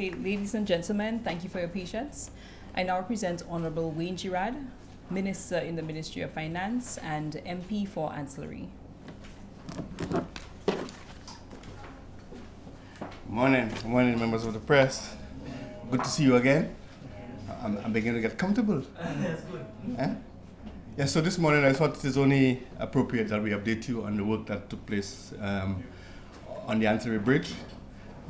Okay, ladies and gentlemen, thank you for your patience. I now present Honorable Wayne Girard, Minister in the Ministry of Finance and MP for Anse La Raye. Morning, morning, members of the press. Good to see you again. I'm, I'm beginning to get comfortable. That's good. Eh? Yeah, so this morning I thought it is only appropriate that we update you on the work that took place um, on the Anse La Raye Bridge.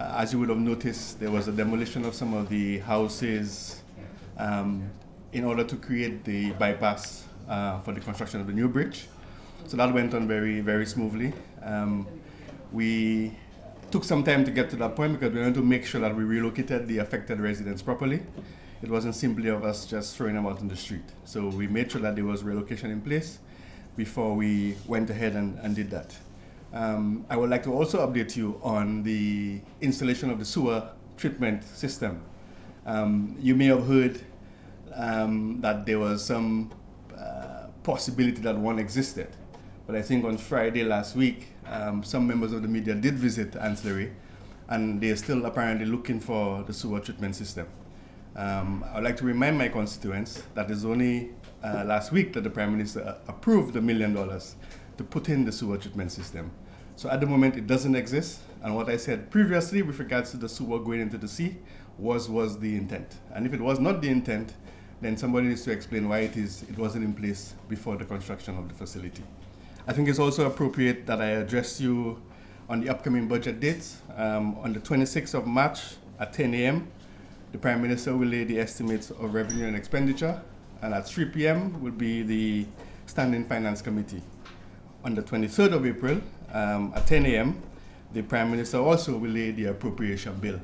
Uh, as you would have noticed, there was a demolition of some of the houses um, in order to create the bypass uh, for the construction of the new bridge. So that went on very, very smoothly. Um, we took some time to get to that point because we wanted to make sure that we relocated the affected residents properly. It wasn't simply of us just throwing them out in the street. So we made sure that there was relocation in place before we went ahead and, and did that. Um, I would like to also update you on the installation of the sewer treatment system. Um, you may have heard um, that there was some uh, possibility that one existed. But I think on Friday last week, um, some members of the media did visit Anse La Raye, and they're still apparently looking for the sewer treatment system. Um, I would like to remind my constituents that it's only uh, last week that the Prime Minister approved the million dollars to put in the sewer treatment system. So at the moment, it doesn't exist. And what I said previously with regards to the sewer going into the sea was was the intent. And if it was not the intent, then somebody needs to explain why it is it wasn't in place before the construction of the facility. I think it's also appropriate that I address you on the upcoming budget dates. Um, on the 26th of March at 10 a.m., the Prime Minister will lay the estimates of revenue and expenditure, and at 3 p.m. will be the Standing Finance Committee. On the 23rd of April um, at 10 a.m., the Prime Minister also will lay the appropriation bill.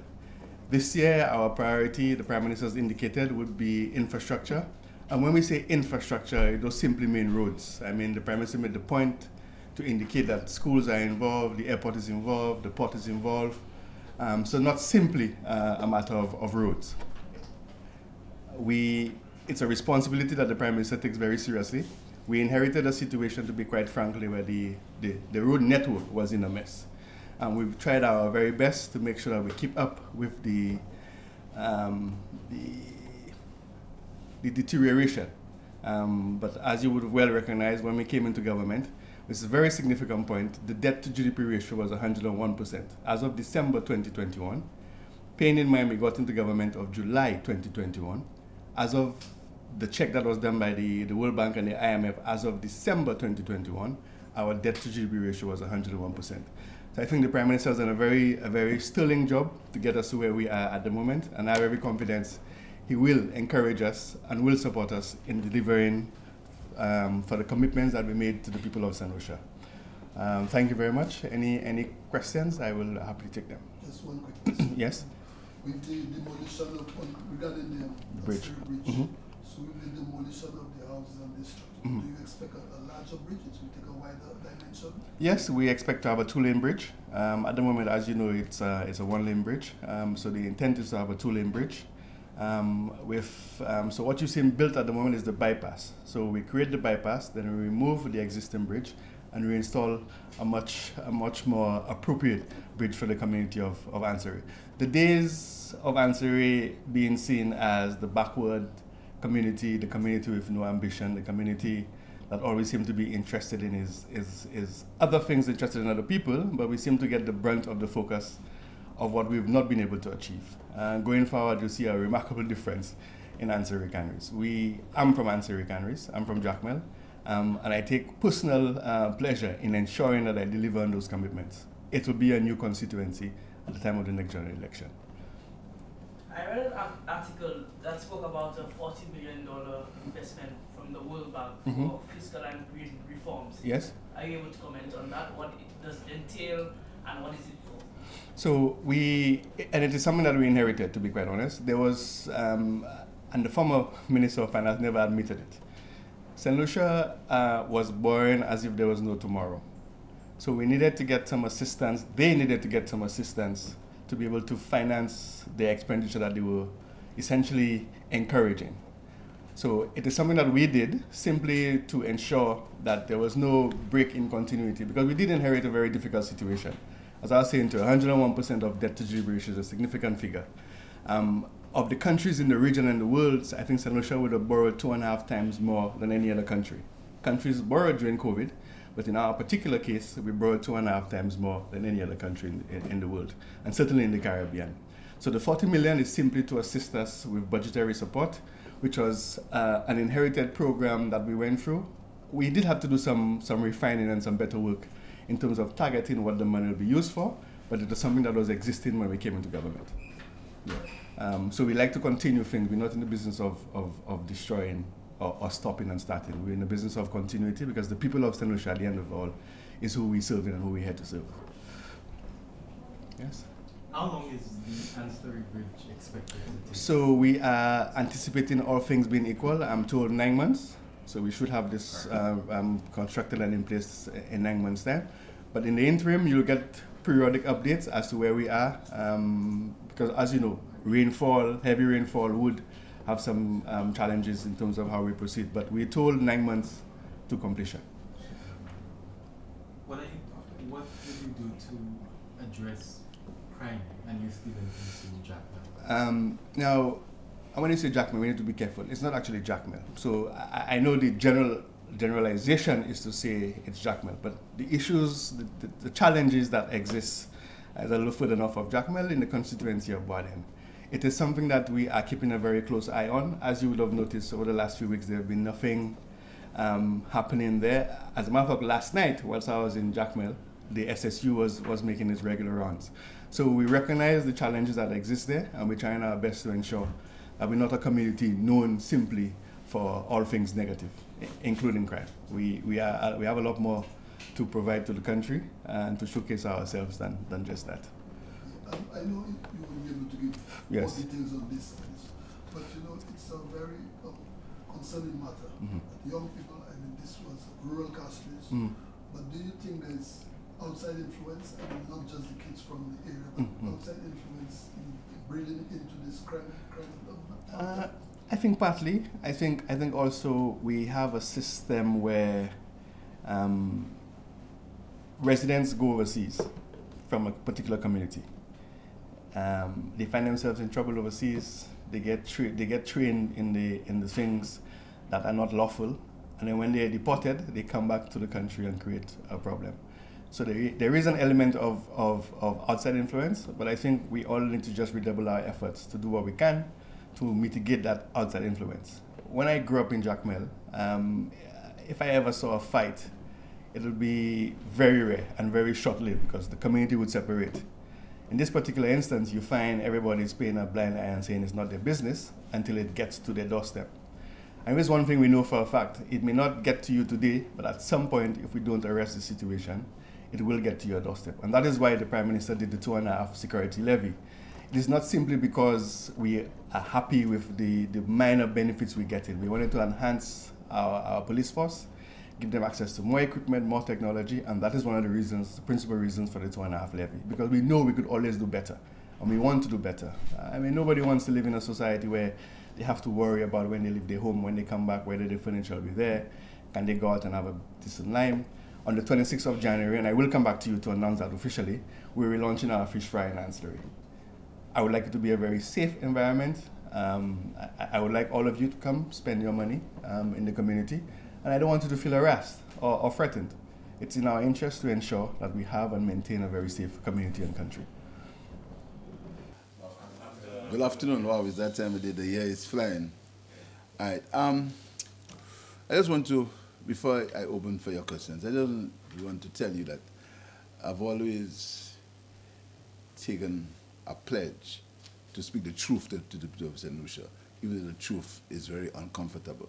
This year, our priority, the Prime Minister has indicated, would be infrastructure and when we say infrastructure, it does simply mean roads. I mean, the Prime Minister made the point to indicate that schools are involved, the airport is involved, the port is involved. Um, so not simply uh, a matter of, of roads. We, it's a responsibility that the Prime Minister takes very seriously. We inherited a situation, to be quite frankly, where the, the, the road network was in a mess. And we've tried our very best to make sure that we keep up with the, um, the the deterioration. Um, but as you would well recognize, when we came into government, this is a very significant point, the debt to GDP ratio was 101%. As of December 2021, paying in mind we got into government of July 2021, as of the check that was done by the, the World Bank and the IMF as of December 2021, our debt to GDP ratio was 101%. So I think the Prime Minister has done a very, a very sterling job to get us to where we are at the moment, and I have every confidence he will encourage us and will support us in delivering um, for the commitments that we made to the people of St. Lucia. Um, thank you very much. Any any questions? I will happily take them. Just one quick question. yes. With the demolition of regarding the bridge, bridge mm -hmm. So with the demolition of the houses and the structures, mm -hmm. do you expect a, a, larger bridge? It will take a wider dimension. Yes, we expect to have a two-lane bridge. Um, at the moment, as you know, it's uh, it's a one-lane bridge. Um, so the intent is to have a two-lane bridge. Um, with, um, so what you've seen built at the moment is the bypass. So we create the bypass, then we remove the existing bridge, and we install a much, a much more appropriate bridge for the community of, of Anse La Raye. The days of Anse La Raye being seen as the backward community, the community with no ambition, the community that always seem to be interested in is, is, is other things interested in other people, but we seem to get the brunt of the focus of what we've not been able to achieve. Uh, going forward, you'll see a remarkable difference in Anse La Raye Canaries. We, I'm from Anse La Raye Canaries, I'm from Jacmel, um, and I take personal uh, pleasure in ensuring that I deliver on those commitments. It will be a new constituency at the time of the next general election. I read an article that spoke about a $40 million investment from the World Bank mm -hmm. for fiscal and green reforms. Yes. Are you able to comment on that? What it does it entail and what is it for? so we, and it is something that we inherited, to be quite honest. There was, um, and the former Minister of Finance never admitted it. St. Lucia uh, was born as if there was no tomorrow. So we needed to get some assistance, they needed to get some assistance to be able to finance the expenditure that they were essentially encouraging. So it is something that we did simply to ensure that there was no break in continuity because we did inherit a very difficult situation as I was saying to 101% of debt to GDP ratio is a significant figure. Um, of the countries in the region and the world, I think St. Lucia would have borrowed two and a half times more than any other country. Countries borrowed during COVID, but in our particular case, we borrowed two and a half times more than any other country in, in, in the world, and certainly in the Caribbean. So the 40 million is simply to assist us with budgetary support, which was uh, an inherited program that we went through. We did have to do some, some refining and some better work in terms of targeting what the money will be used for, but it was something that was existing when we came into government. Yeah. Um, so we like to continue things. We're not in the business of, of, of destroying or, or, stopping and starting. We're in the business of continuity because the people of St. Lucia, at the end of all, is who we serve and who we're here to serve. Yes? How long is the Anse La Raye bridge expected to take? So we are anticipating all things being equal. I'm told nine months. So we should have this uh, um, constructed and in place in nine months time. But in the interim, you'll get periodic updates as to where we are. Um, because as you know, rainfall, heavy rainfall would have some um, challenges in terms of how we proceed. But we're told nine months to completion. What, are you, what did you do to address crime and youth delinquency in Jacmel? Um, now, when you say Jacmel, we need to be careful. It's not actually Jacmel. So I, I know the general generalization is to say it's Jacmel, but the issues, the, the, the challenges that exist as a little further north of Jacmel in the constituency of Boadem. It is something that we are keeping a very close eye on. As you would have noticed over the last few weeks, there have been nothing um, happening there. As a matter of fact, last night, whilst I was in Jacmel, the SSU was, was making its regular rounds. So we recognize the challenges that exist there, and we're trying our best to ensure that we're not a community known simply for all things negative, including crime. We, we, are, we have a lot more to provide to the country and to showcase ourselves than, than just that. Um, I know you will be able to give yes. more details on this, but you know, it's a very um, concerning matter. Mm -hmm. Young people, I mean, this was rural castries, mm -hmm. but do you think there's outside influence, I mean, not just the kids from the area, but mm -hmm. outside influence in, in bringing into this crime? crime uh, I think partly. I think I think also we have a system where um, residents go overseas from a particular community. Um, they find themselves in trouble overseas. They get they get trained in the in the things that are not lawful, and then when they are deported, they come back to the country and create a problem. So there, there is an element of, of, of outside influence, but I think we all need to just redouble our efforts to do what we can to mitigate that outside influence. When I grew up in Jacmel, um, if I ever saw a fight it would be very rare and very short-lived because the community would separate. In this particular instance, you find everybody's paying a blind eye and saying it's not their business until it gets to their doorstep. And there's one thing we know for a fact. It may not get to you today, but at some point, if we don't arrest the situation, it will get to your doorstep. And that is why the Prime Minister did the two and a half security levy. It is not simply because we are happy with the, the minor benefits we get in. We wanted to enhance our, our police force give them access to more equipment, more technology, and that is one of the reasons, the principal reasons for the two and a half levy, because we know we could always do better, and we want to do better. I mean, nobody wants to live in a society where they have to worry about when they leave their home, when they come back, whether the furniture will be there, can they go out and have a decent time. On the 26th of January, and I will come back to you to announce that officially, we're relaunching our fish fry and Anse La Raye. I would like it to be a very safe environment. Um, I, I, would like all of you to come spend your money um, in the community and I don't want you to feel harassed or, or threatened. It's in our interest to ensure that we have and maintain a very safe community and country. Good afternoon. Wow, it's that time of day. The year is flying. All right. Um, I just want to, before I open for your questions, I just want to tell you that I've always taken a pledge to speak the truth to, the people of St. Lucia, even though the truth is very uncomfortable.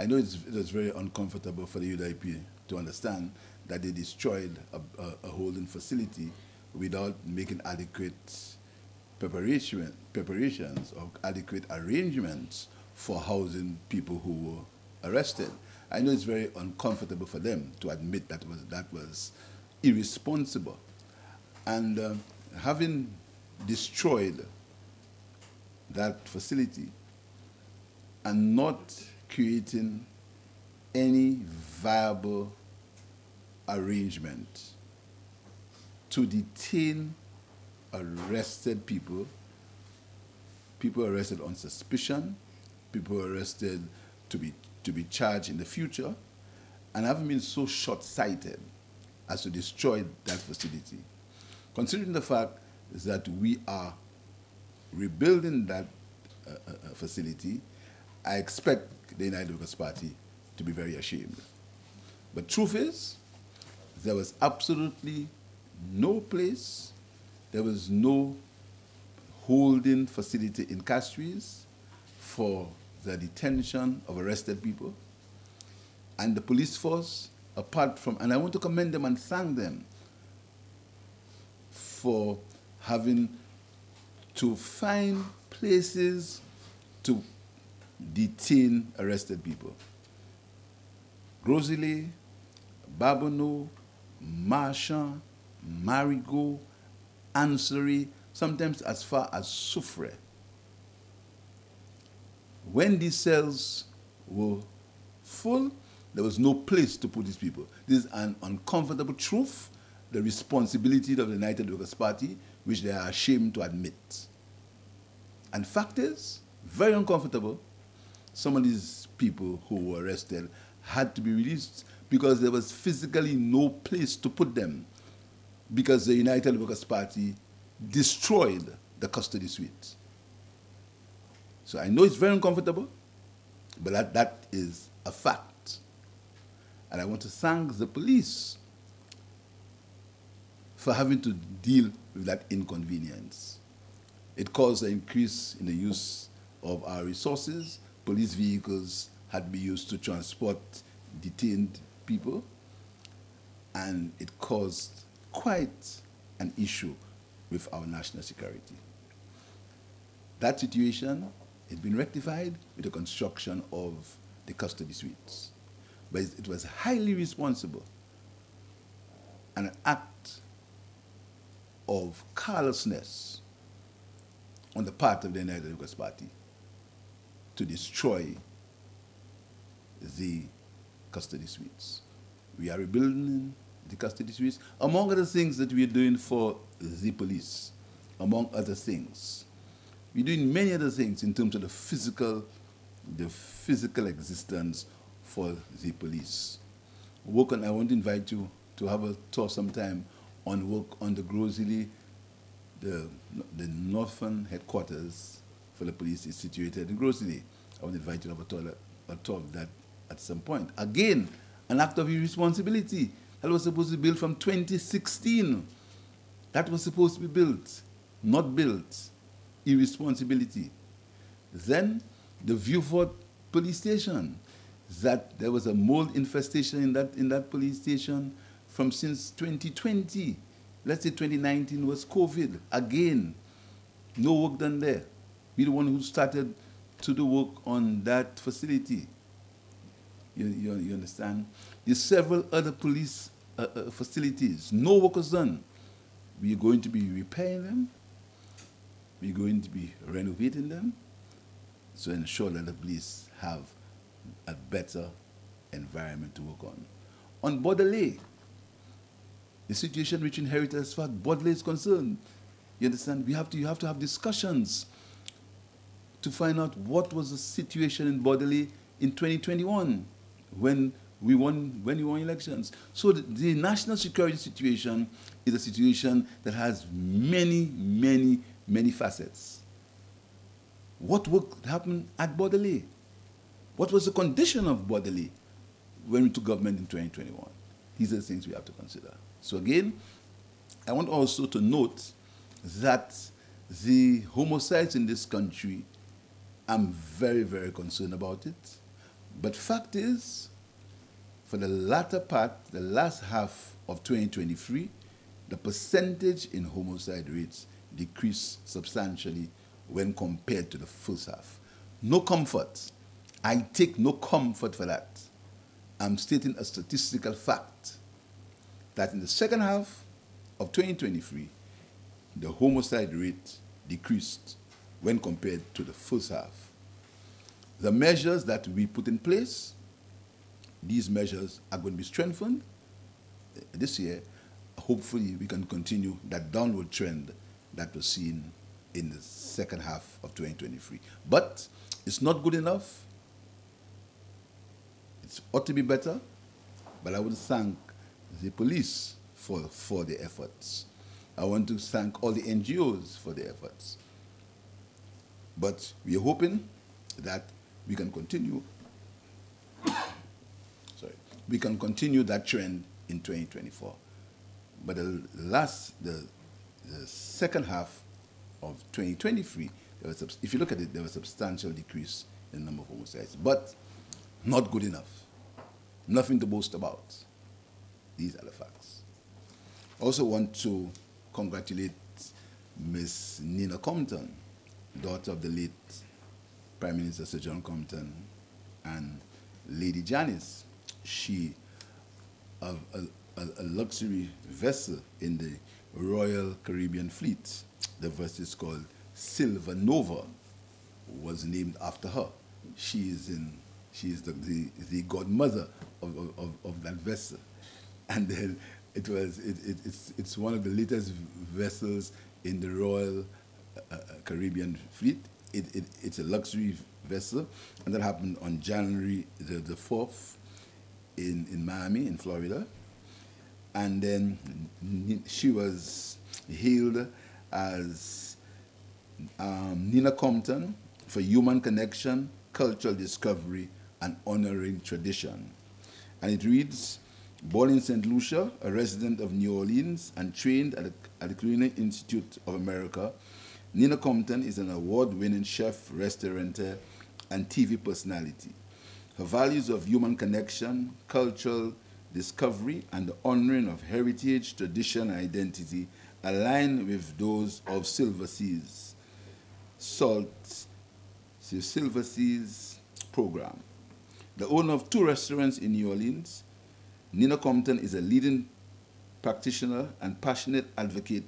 I know it's, it was very uncomfortable for the UWP to understand that they destroyed a, a, a holding facility without making adequate preparation, preparations or adequate arrangements for housing people who were arrested. I know it's very uncomfortable for them to admit that was, that was irresponsible. And uh, having destroyed that facility and not creating any viable arrangement to detain arrested people people arrested on suspicion, people arrested to be, to be charged in the future, and haven't been so short-sighted as to destroy that facility. Considering the fact that we are rebuilding that uh, uh, uh facility, I expect the United Workers' Party to be very ashamed. But truth is, there was absolutely no place, there was no holding facility in Castries for the detention of arrested people. And the police force, apart from, and I want to commend them and thank them for having to find places to detain arrested people. Gros Islet, Babonneau, Marchand, Marigot, Anse La Raye, sometimes as far as Soufrière. When these cells were full, there was no place to put these people. This is an uncomfortable truth, the responsibility of the United Workers' Party, which they are ashamed to admit. And fact is, very uncomfortable, some of these people who were arrested had to be released because there was physically no place to put them because the United Workers' Party destroyed the custody suite. So I know it's very uncomfortable, but that, that is a fact. And I want to thank the police for having to deal with that inconvenience. It caused an increase in the use of our resources. Police vehicles had to be used to transport detained people, and it caused quite an issue with our national security. That situation has been rectified with the construction of the custody suites. But it was highly responsible and an act of carelessness on the part of the United Workers' Party to destroy the custody suites. We are rebuilding the custody suites, among other things that we are doing for the police, among other things. We're doing many other things in terms of the physical, the physical existence for the police. Work on, I want to invite you to have a tour sometime on work on the Gros the, the northern headquarters for the police is situated in Islet. I to invite you to have a talk, a talk that at some point. Again, an act of irresponsibility. That was supposed to be built from 2016. That was supposed to be built, not built. Irresponsibility. Then the Vieux police station, that there was a mold infestation in that, in that police station from since 2020. Let's say 2019 was COVID. Again, no work done there. We're the one who started to do work on that facility. You, you, you understand? There's several other police uh, uh, facilities. No work was done. We're going to be repairing them. We're going to be renovating them to ensure that the police have a better environment to work on. On Bordelais, the situation which inherited as far as Bordelais is concerned, you understand? We have to, you have to have discussions to find out what was the situation in Bordelais in 2021 when we won when we won elections. So the, the, national security situation is a situation that has many, many, many facets. What work happened at Bordelais? What was the condition of Bordelais when we took government in 2021? These are the things we have to consider. So again, I want also to note that the homicides in this country, I'm very, very concerned about it. But fact is, for the latter part, the last half of 2023, the percentage in homicide rates decreased substantially when compared to the first half. No comfort. I take no comfort for that. I'm stating a statistical fact that in the second half of 2023, the homicide rate decreased when compared to the first half. The measures that we put in place, these measures are going to be strengthened eh, this year. Hopefully, we can continue that downward trend that was seen in the second half of 2023. But it's not good enough. It ought to be better. But I would thank the police for, for the efforts. I want to thank all the NGOs for their efforts. But we are hoping that we can continue. sorry, we can continue that trend in 2024. But the last, the, the second half of 2023, there was, if you look at it, there was a substantial decrease in the number of homicides, but not good enough. Nothing to boast about. These are the facts. Also want to congratulate Miss Nina Compton, daughter of the late Prime Minister Sir John Compton, and Lady Janice. She, a, a, a luxury vessel in the Royal Caribbean Fleet, the vessel is called Silver Nova, was named after her. She is in she is the, the, the godmother of, of, of, that vessel. And then it was, it, it, it's, it's one of the latest vessels in the Royal uh, Caribbean Fleet. It, it, it's a luxury vessel, and that happened on January the, the 4th in, in Miami, in Florida. And then she was hailed as um, Nina Compton for human connection, cultural discovery, and honoring tradition. And it reads, born in St. Lucia, a resident of New Orleans, and trained at the, at the Culinary Institute of America, Nina Compton is an award-winning chef, restaurateur, and TV personality. Her values of human connection, cultural discovery, and the honoring of heritage, tradition, and identity align with those of Silversea's, Salt, Silversea's program. The owner of two restaurants in New Orleans, Nina Compton is a leading practitioner and passionate advocate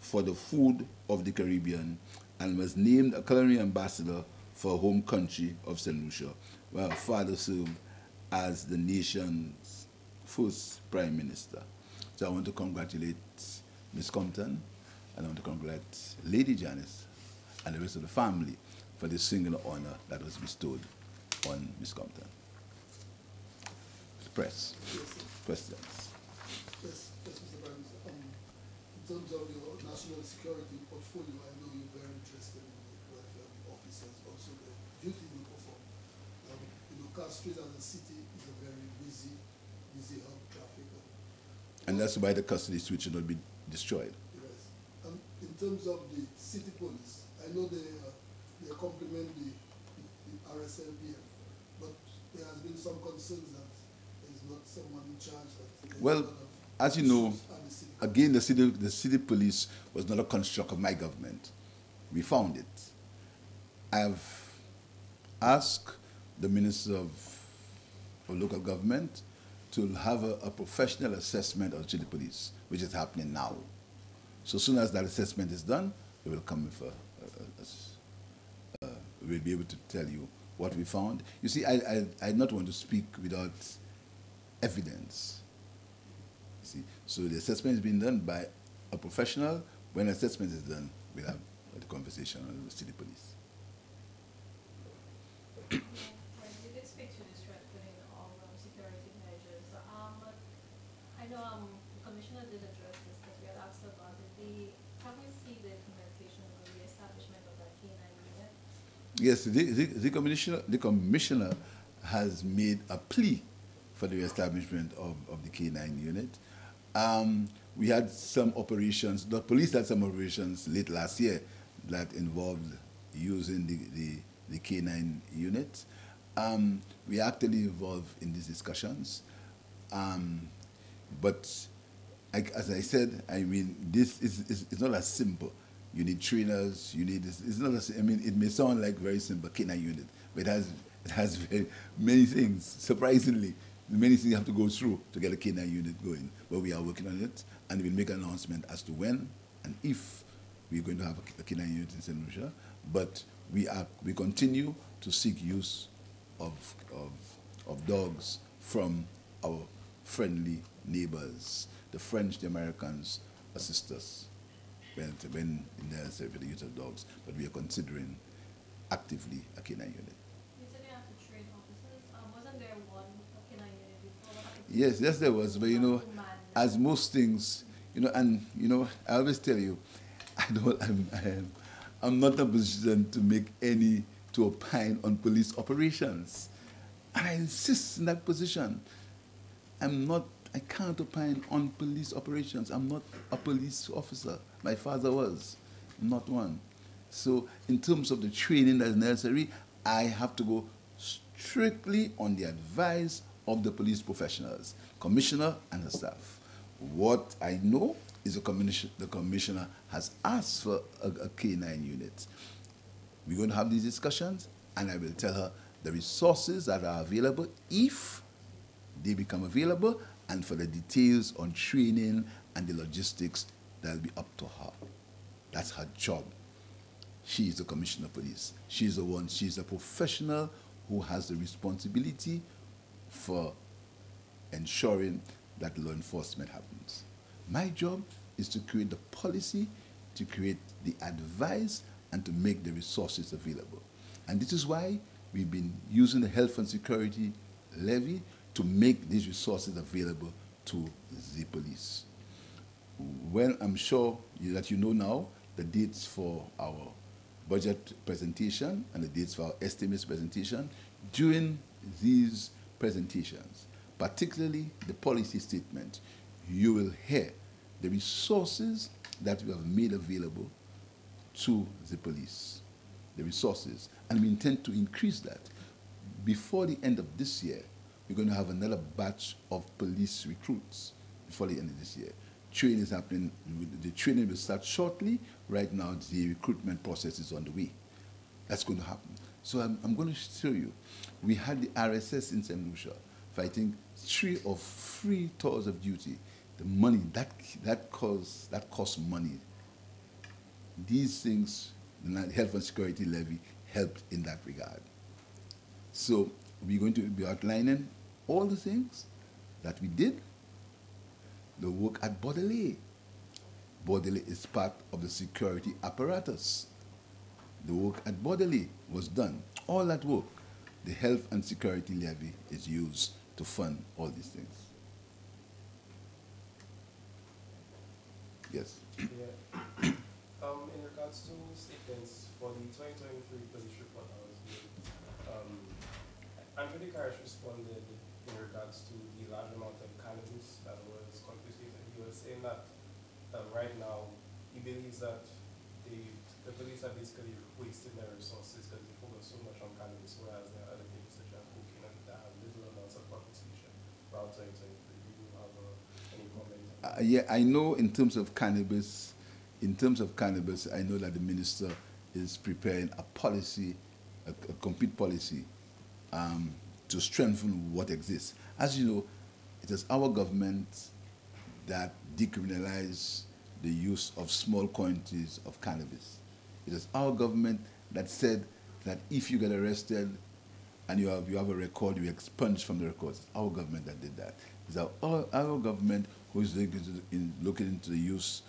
for the food of the Caribbean and was named a culinary ambassador for home country of St. Lucia, where her father served as the nation's first prime minister. So I want to congratulate Ms. Compton and I want to congratulate Lady Janice and the rest of the family for this singular honor that was bestowed on Ms. Compton press. Questions? Yes, yes, Mr. Barnes. Um, in terms of your national security portfolio, I know you're very interested in the welfare of officers, also the duty you perform. Um, you know, Castries as a city is a very busy, busy hub traffic. And that's why the custody suite should not be destroyed. Yes. Um, in terms of the city police, I know they, uh, they complement the, the, the RSLPF, but there has been some concerns that there is not someone in charge. that well, as you know, again, the city, the city police was not a construct of my government. We found it. I've asked the Minister of, of Local Government to have a, a, professional assessment of city police, which is happening now. So soon as that assessment is done, we will come with a, a, a uh, we'll be able to tell you what we found. You see, I, I, I not want to speak without evidence. See, so the assessment is being done by a professional. When assessment is done, we'll have a conversation with the city police. Yes, the, the, the, commissioner, the commissioner has made a plea for the establishment of, of the K9 unit. Um, we had some operations, the police had some operations late last year that involved using the, the, the K9 unit. Um, we actually involved in these discussions. Um, but I, as I said, I mean, this is, is, is not as simple. You need trainers, you need this. It's not as, I mean, it may sound like very simple K9 unit, but it has, it has very many things, surprisingly many things you have to go through to get a K9 unit going, but we are working on it, and we'll make an announcement as to when and if we're going to have a K9 unit in St. Lucia. But we, are, we continue to seek use of, of, of dogs from our friendly neighbors. The French, the Americans assist us when, when for the use of dogs, but we are considering actively a canine unit. You said you have to train officers. Um, wasn't there one canine unit before? Yes, yes, there was, but you know, as most things, you know, and you know, I always tell you, I don't, I'm, I'm, I'm not in a position to make any to opine on police operations, and I insist in that position. I'm not, I can't opine on police operations. I'm not a police officer. My father was, not one. So, in terms of the training that's necessary, I have to go strictly on the advice of the police professionals, commissioner and the staff. What I know is the commissioner, the commissioner has asked for a, a K9 unit. We're going to have these discussions, and I will tell her the resources that are available if they become available, and for the details on training and the logistics, that'll be up to her. That's her job. She is the commissioner of police. She's the one, she's a professional who has the responsibility for ensuring that law enforcement happens. My job is to create the policy, to create the advice, and to make the resources available. And this is why we've been using the health and security levy to make these resources available to the police. Well, I'm sure that you know now the dates for our budget presentation and the dates for our estimates presentation. During these presentations, particularly the policy statement, you will hear the resources that we have made available to the police, the resources, and we intend to increase that. Before the end of this year, we're going to have another batch of police recruits before the end of this year. Training is happening, the training will start shortly. Right now, the recruitment process is on the way. That's going to happen. So I'm, I'm going to show you. We had the RSS in St. Lucia fighting three or three tours of duty. The money, that, that, costs, that costs money. These things, the health and security levy helped in that regard. So we're going to be outlining all the things that we did, the work at Bordelais. Bordelais is part of the security apparatus. The work at Bordelais was done. All that work, the health and security levy is used to fund all these things. Yes. Yeah. um, in regards to statements for the 2023 police report that was made, um, Andrew de Caires responded in regards to the large amount of cannabis that was confiscated. He was saying that um, right now he believes that the, the police are basically wasting their resources because they focus so much on cannabis, whereas there are other things such as cocaine that have little amounts of compensation around 2023. Do you have uh, any comment? Uh, yeah, I know in terms of cannabis, in terms of cannabis, I know that the minister is preparing a policy, a, a complete policy um, to strengthen what exists. As you know, it is our government that decriminalized the use of small quantities of cannabis. It is our government that said that if you get arrested and you have, you have a record, you expunge from the records. It's our government that did that. It's our, our, government who is looking into the use.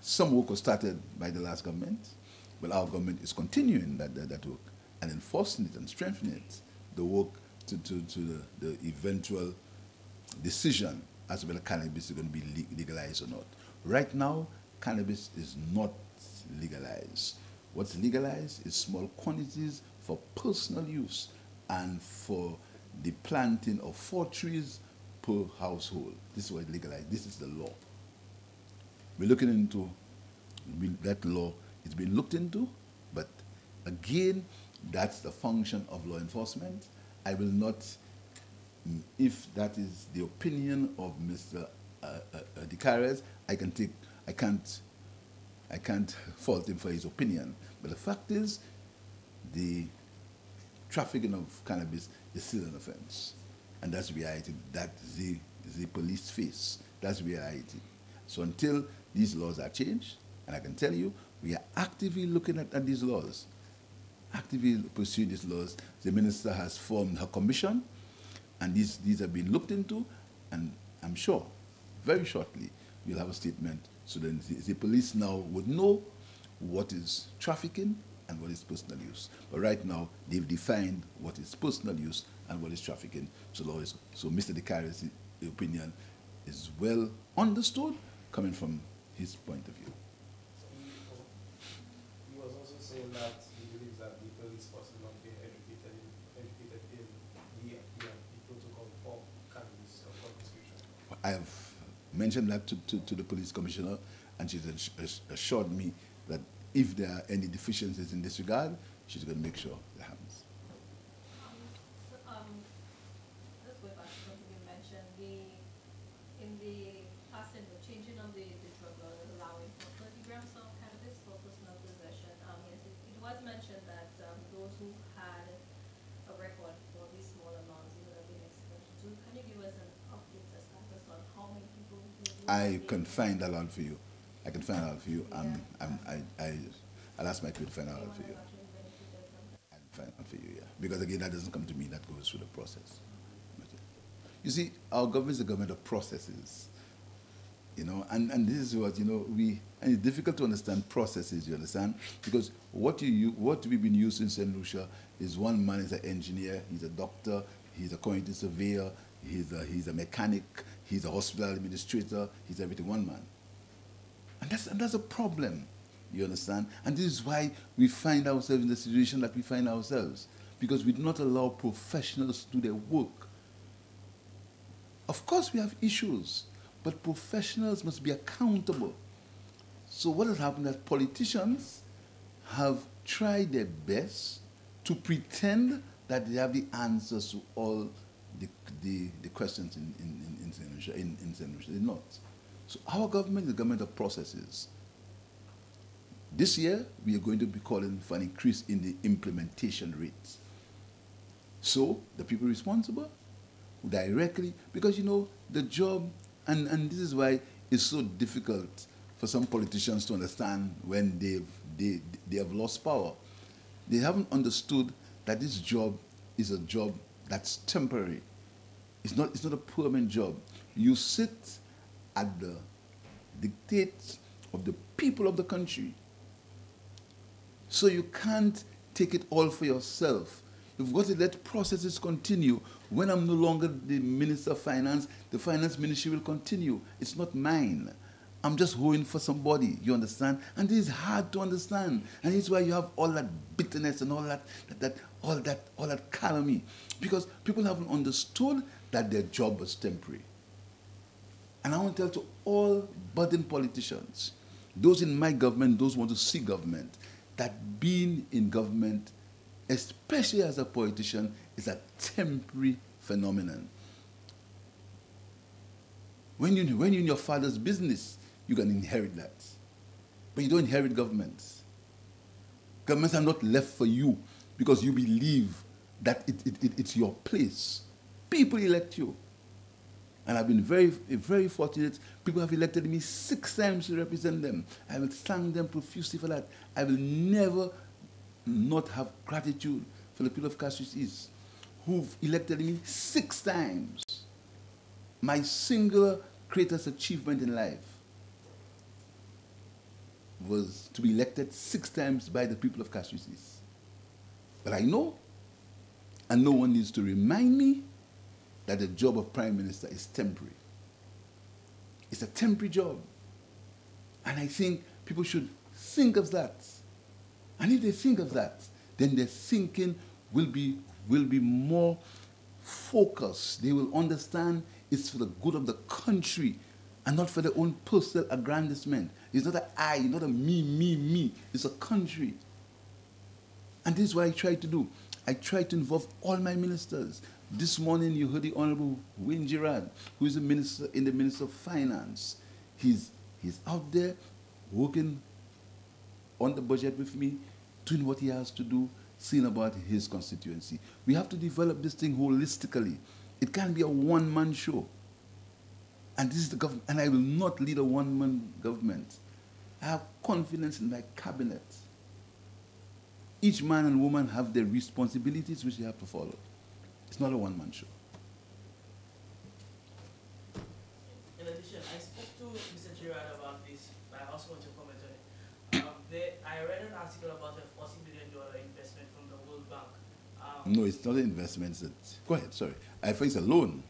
Some work was started by the last government, but our government is continuing that, that, that work and enforcing it and strengthening it the work to, to, to the, the eventual decision as to whether cannabis is going to be legalized or not. Right now, cannabis is not legalized. What's legalized is small quantities for personal use and for the planting of four trees per household. This is what legalized. This is the law. We're looking into that law. It's been looked into, but again, that's the function of law enforcement. I will not, if that is the opinion of Mr. Uh, uh, uh I can take, I can't, I can't fault him for his opinion. But the fact is, the trafficking of cannabis is still an offense. And that's reality that the, the police face. That's reality. So until these laws are changed, and I can tell you, we are actively looking at, at these laws actively pursuing these laws. The minister has formed her commission, and these, these have been looked into, and I'm sure very shortly you'll have a statement. So then the, the police now would know what is trafficking and what is personal use. But right now, they've defined what is personal use and what is trafficking. So, lawyers, so Mr. de Caires' opinion is well understood coming from his point of view. He was also saying that he believes that the police force is not being educated in, educated in the, the, the protocol for cannabis or confiscation. I have mentioned that to, to, to the police commissioner, and she's assured me that if there are any deficiencies in this regard, she's going to make sure happens. Um, let's go I can find that out for you. I can find out for you. Um, I'm, I, I, I'll ask my crew to find out for you. I'll find out for you, yeah. Because again, that doesn't come to me, that goes through the process. You see, our government is a government of processes. You know, and, and this is what, you know, we, and it's difficult to understand processes, you understand? Because what, you, what we've been used in St. Lucia is one man is an engineer, he's a doctor, he's a community surveyor, he's a, he's a mechanic, he's a hospital administrator, he's everything, one man. And that's, and that's a problem, you understand? And this is why we find ourselves in the situation that we find ourselves, because we do not allow professionals to do their work. Of course, we have issues, but professionals must be accountable. So, what has happened is that politicians have tried their best to pretend that they have the answers to all the, the, the questions in, in, in, in, in, in They're not. So our government is a government of processes. This year, we are going to be calling for an increase in the implementation rates. So the people responsible directly, because you know, the job, and, and this is why it's so difficult for some politicians to understand when they've, they, they have lost power. They haven't understood that this job is a job that's temporary. It's not, it's not a permanent job. You sit at the dictates of the people of the country. So you can't take it all for yourself. You've got to let processes continue. When I'm no longer the Minister of Finance, the Finance Ministry will continue. It's not mine. I'm just holding for somebody, you understand? And this is hard to understand. And it's why you have all that bitterness and all that, that, that all that, all that calumny. Because people haven't understood that their job was temporary. And I want to tell to all budding politicians, those in my government, those who want to see government, that being in government, especially as a politician, is a temporary phenomenon. When, you, when you're in your father's business, you can inherit that. But you don't inherit governments. Governments are not left for you because you believe that it, it, it, it's your place. People elect you. And I've been very, very fortunate. People have elected me six times to represent them. I will thank them profusely for that. I will never not have gratitude for the people of Castries East who've elected me six times. My singular greatest achievement in life was to be elected six times by the people of Castries But I know, and no one needs to remind me that the job of prime minister is temporary. It's a temporary job. And I think people should think of that. And if they think of that, then their thinking will be, will be more focused. They will understand it's for the good of the country and not for their own personal aggrandizement. It's not an I, not a me, me, me. It's a country. And this is what I try to do. I try to involve all my ministers. This morning you heard the Honorable Wayne Girard, who is the minister in the Minister of Finance. He's, he's out there working on the budget with me, doing what he has to do, seeing about his constituency. We have to develop this thing holistically. It can't be a one-man show. And this is the government, and I will not lead a one man government. I have confidence in my cabinet. Each man and woman have their responsibilities which they have to follow. It's not a one man show. In addition, I spoke to Mr. Girard about this, but I also want to comment on it. Um, they, I read an article about a $40 billion investment from the World Bank. Um, no, it's not an investment. It's a, go ahead, sorry. I think it's a loan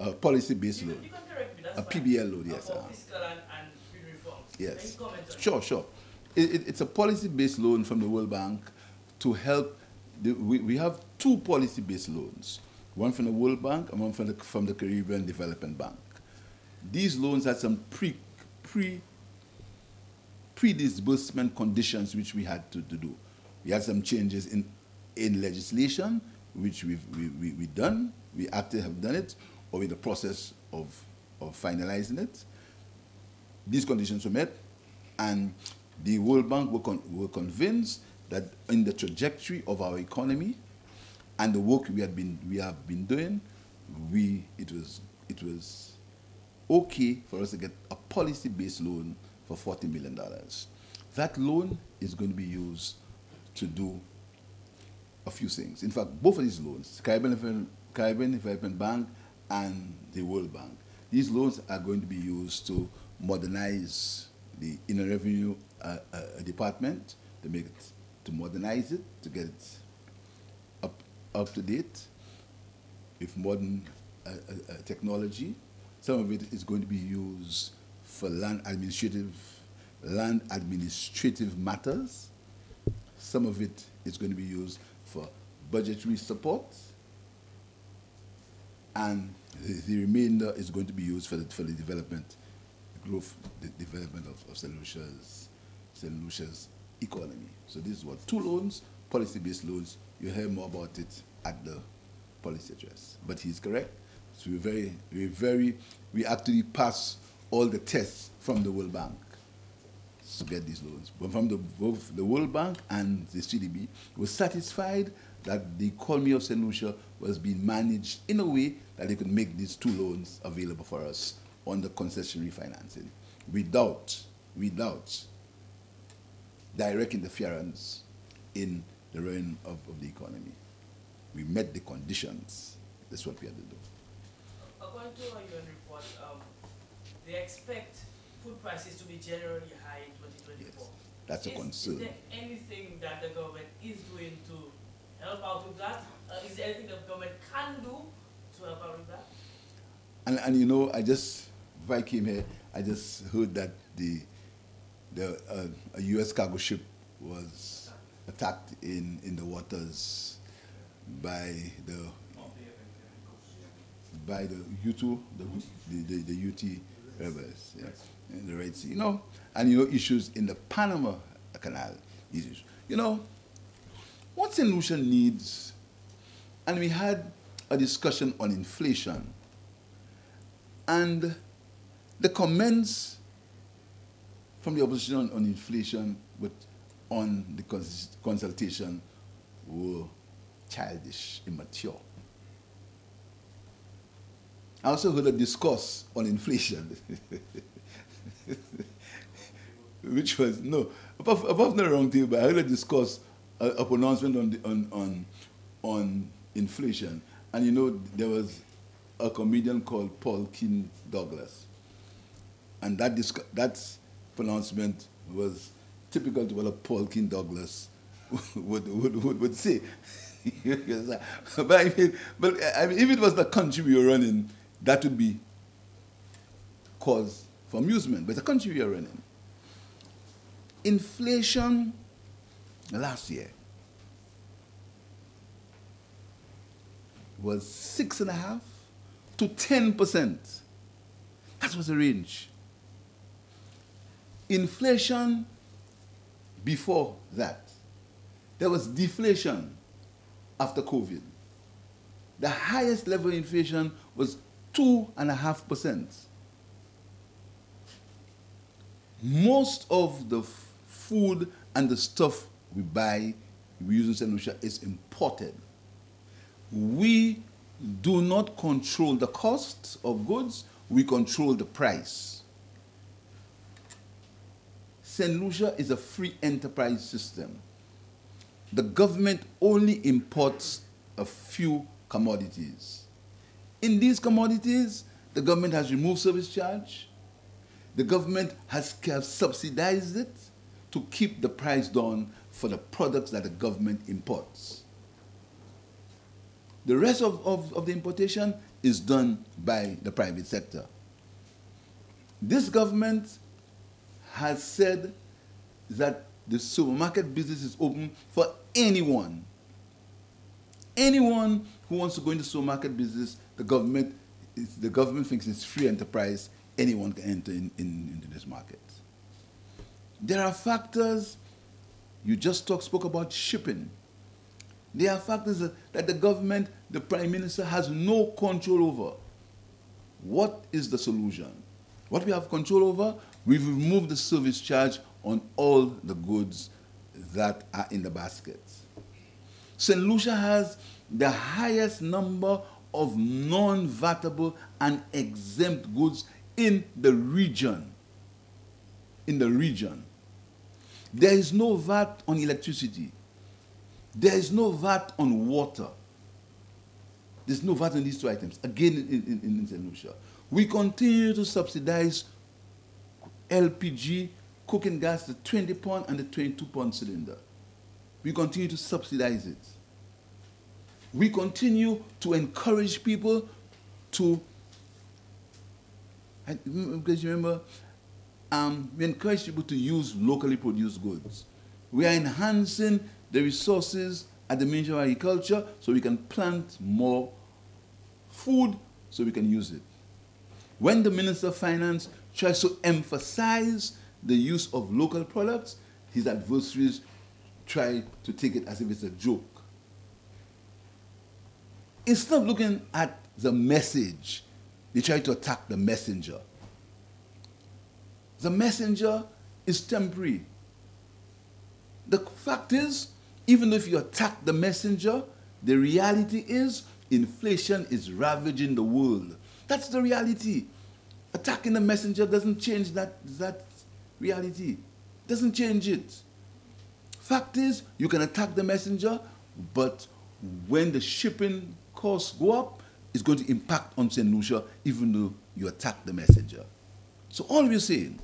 a policy-based loan. You can correct me, that's A. PBL loan, yes. For uh, fiscal and, and reforms. Yes. Can you comment on Sure, sure. It, it, it's a policy-based loan from the World Bank to help. The, we, we have two policy-based loans, one from the World Bank and one from the, from the Caribbean Development Bank. These loans had some pre, pre, pre-disbursement conditions which we had to, to do. We had some changes in, in legislation, which we've we, we, we done. We actually have done it, or in the process of, of finalizing it. These conditions were met, and the World Bank were, con were convinced that in the trajectory of our economy and the work we had been we have been doing, we it was it was okay for us to get a policy-based loan for forty million dollars. That loan is going to be used to do a few things. In fact, both of these loans, Caribbean, Caribbean Development Bank and the World Bank, these loans are going to be used to modernize the Inland Revenue uh, uh, Department, to make it, to modernize it, to get it up, up to date with modern uh, uh, technology. Some of it is going to be used for land administrative, land administrative matters. Some of it is going to be used for budgetary support, and the, the remainder is going to be used for the, for the development, growth, the development of, of St. Lucia's, St. Lucia's economy. So this is what two loans, policy-based loans. You hear more about it at the policy address. But he's correct. So we're very, we're very, we actually pass all the tests from the World Bank to get these loans. But from the, both the World Bank and the CDB we're satisfied that the economy of St. Lucia was being managed in a way that they could make these two loans available for us on the concessionary financing without, without direct interference in the running of, of the economy. We met the conditions. That's what we had to do. According to a UN report, um, they expect food prices to be generally high in 2024. Yes, that's a is, concern. Is there anything that the government is doing to help out with that? Uh, is there anything the government can do to help out with that? And, and you know, I just, before I came here, I just heard that the, the uh, a U.S. cargo ship was attacked in, in the waters by the by the U2, the, the, the, the Houthi rebels, yeah, in the Red Sea. You know, and you know, issues in the Panama Canal issues. You know, what St. Lucia needs, and we had a discussion on inflation, and the comments from the opposition on, on inflation, but on the cons consultation were childish, immature. I also heard a discourse on inflation, which was, no, above, above the wrong table, but I heard a discourse, a, a pronouncement on, the, on, on, on inflation. And you know, there was a comedian called Paul King Douglas. And that, that pronouncement was typical to what Paul Keens-Douglas would, would, would, would say. but I mean, but I mean, if it was the country we were running, that would be cause for amusement. But the country we are running, inflation last year was six and a half to ten percent. That was the range. Inflation before that, there was deflation after COVID. The highest level inflation was two and a half percent. Most of the food and the stuff we buy, we use in St. Lucia is imported. We do not control the cost of goods, we control the price. St. Lucia is a free enterprise system. The government only imports a few commodities. In these commodities, the government has removed service charge. The government has, has subsidized it to keep the price down for the products that the government imports. The rest of, of, of the importation is done by the private sector. This government has said that the supermarket business is open for anyone. Anyone who wants to go into supermarket business, the government, the government thinks it's free enterprise. Anyone can enter in, in, into this market. There are factors. You just talk, spoke about shipping. There are factors that, the government, the prime minister, has no control over. What is the solution? What we have control over, we've removed the service charge on all the goods that are in the baskets. St. Lucia has the highest number of non-vatable and exempt goods in the region. In the region. There is no VAT on electricity. There is no VAT on water. There's no VAT on these two items. Again, in, in, in St. Lucia. We continue to subsidize LPG, cooking gas, the 20 pound and the 22 pound cylinder. We continue to subsidize it. We continue to encourage people to, because you remember, um, we encourage people to use locally produced goods. We are enhancing the resources at the Ministry of Agriculture so we can plant more food so we can use it. When the Minister of Finance tries to emphasize the use of local products, his adversaries try to take it as if it's a joke. Instead of looking at the message, they try to attack the messenger. The messenger is temporary. The fact is, even if you attack the messenger, the reality is inflation is ravaging the world. That's the reality. Attacking the messenger doesn't change that, that reality. Doesn't change it. Fact is, you can attack the messenger, but when the shipping costs go up, it's going to impact on St. Lucia even though you attack the messenger. So all we're saying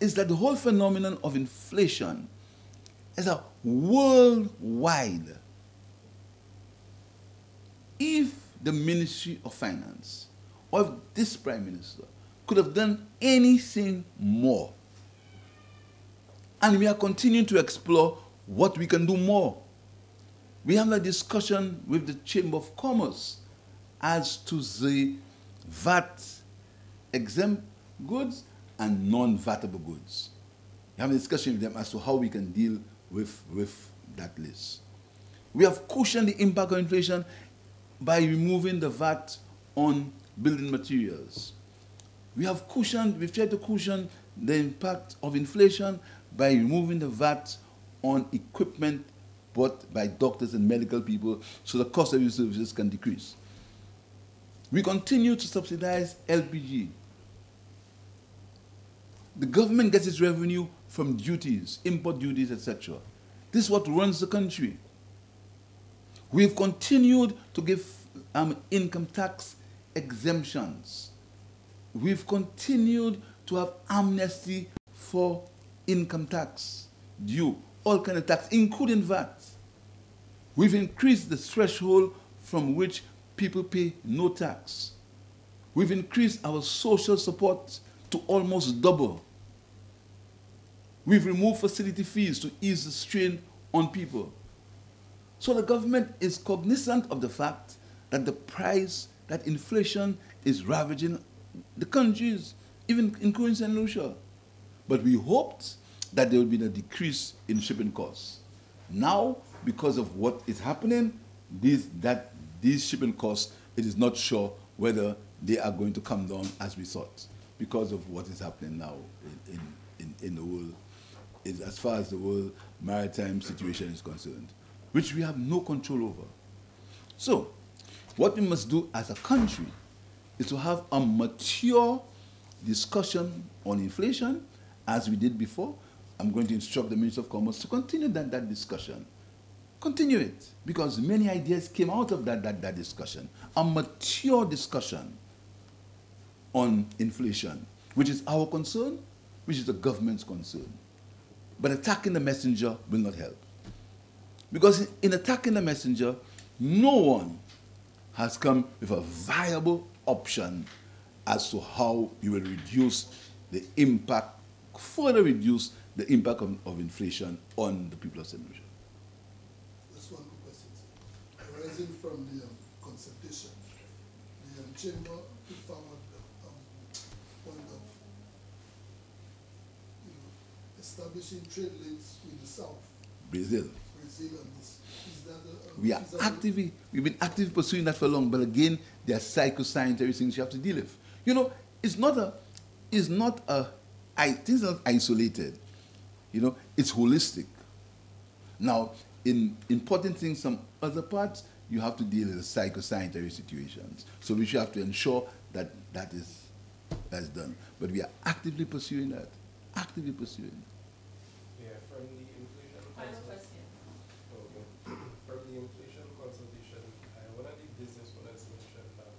is that the whole phenomenon of inflation is a worldwide. If the Ministry of Finance or if this Prime Minister could have done anything more, and we are continuing to explore what we can do more. We have a discussion with the Chamber of Commerce as to the VAT exempt goods and non-vatable goods. We have a discussion with them as to how we can deal with, with that list. We have cushioned the impact of inflation by removing the VAT on building materials. We have cushioned, we've tried to cushion the impact of inflation by removing the VAT on equipment bought by doctors and medical people so the cost of these services can decrease. We continue to subsidize LPG. The government gets its revenue from duties, import duties, etc. This is what runs the country. We've continued to give um, income tax exemptions. We've continued to have amnesty for income tax due, all kind of tax, including VAT. We've increased the threshold from which people pay no tax. We've increased our social support to almost double. We've removed facility fees to ease the strain on people. So the government is cognizant of the fact that the price, that inflation is ravaging the countries, even including St. Lucia. But we hoped that there would be a decrease in shipping costs. Now, because of what is happening, these, that, these shipping costs, it is not sure whether they are going to come down as we thought because of what is happening now in, in, in the world, is as far as the world maritime situation is concerned, which we have no control over. So, what we must do as a country is to have a mature discussion on inflation, as we did before. I'm going to instruct the Minister of Commerce to continue that, that discussion. Continue it, because many ideas came out of that, that, that discussion. A mature discussion on inflation, which is our concern, which is the government's concern. But attacking the messenger will not help. Because in attacking the messenger, no one has come with a viable option as to how you will reduce the impact, further reduce the impact of, of inflation on the people of St. Lucia. Just one quick question. Arising from the um, consultation, the um, chamber put forward um, point of you know, establishing trade links with the South. Brazil. Brazil and this. Is that a, a We are actively, we've been actively pursuing that for long, but again, there are psychoscientific things you have to deal with. You know, it's not a, it's not a, I, things are not isolated. You know, it's holistic. Now, in important things, some other parts, you have to deal with the psychoscientific situations. So we should have to ensure that that is that's done. But we are actively pursuing that. Actively pursuing. Yeah, from the inflation. Final consult- question. Okay. From the inflation consultation, uh, one of the business owners mentioned that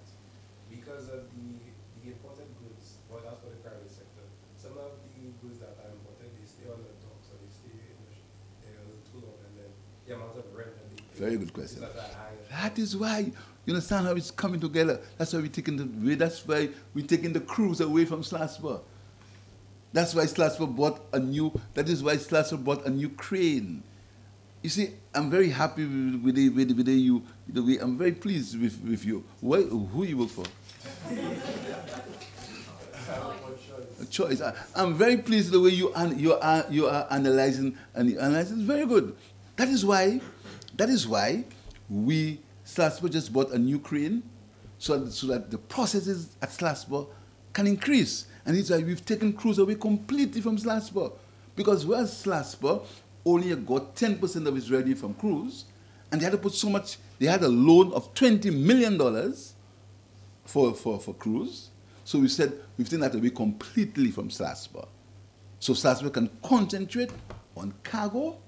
because of the, the imported goods, well, that's for the private sector, some of the goods that are imported, they stay on the docks or they stay in the, sh- uh, a little too long, and then the amount of rent that they pay. Very good question. That is why you understand how it's coming together. That's why we're taking the. That's why we're taking the cruise away from SLASPA. That's why SLASPA bought a new. That is why SLASPA bought a new crane. You see, I'm very happy with, with the with the, with the you. The way I'm very pleased with, with you. Why, who you work for? A choice. I, I'm very pleased the way you an, you are you are analyzing and analyzing is very good. That is why, that is why we SLASPA just bought a new crane, so that, so that the processes at SLASPA can increase. And it's why we've taken crews away completely from SLASPA, because whereas SLASPA only got 10% of its revenue from crews, and they had to put so much. They had a loan of 20 million dollars for, for, for cruise. So we said we've taken that away completely from SLASPA. So SLASPA can concentrate on cargo,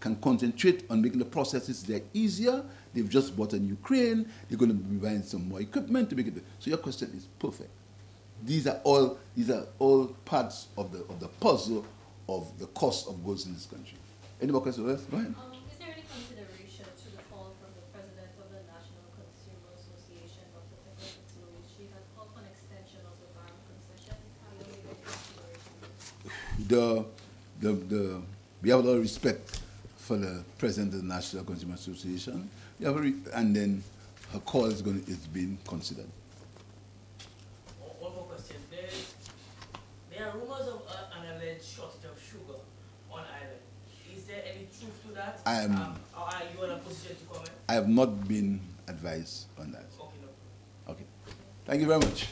can concentrate on making the processes there easier. They've just bought a new crane. They're going to be buying some more equipment to make it. So your question is perfect. These are all these are all parts of the of the puzzle of the cost of goods in this country. Any more questions? Yes, Go ahead. Um, is there any consideration to the call from the president of the National Consumer Association, Dr. Fitzlouis? She had called for an extension of the farm concession. Have you made the, the, the, we have a lot of respect for the president of the National Consumer Association. We have a re- and then her call is going is being considered. One more question. There's, there are rumors of uh, an alleged shortage of sugar on island. Is there any truth to that? I am- Um, are you in a position to comment? I have not been advised on that. Okay, no. Okay. Thank you very much.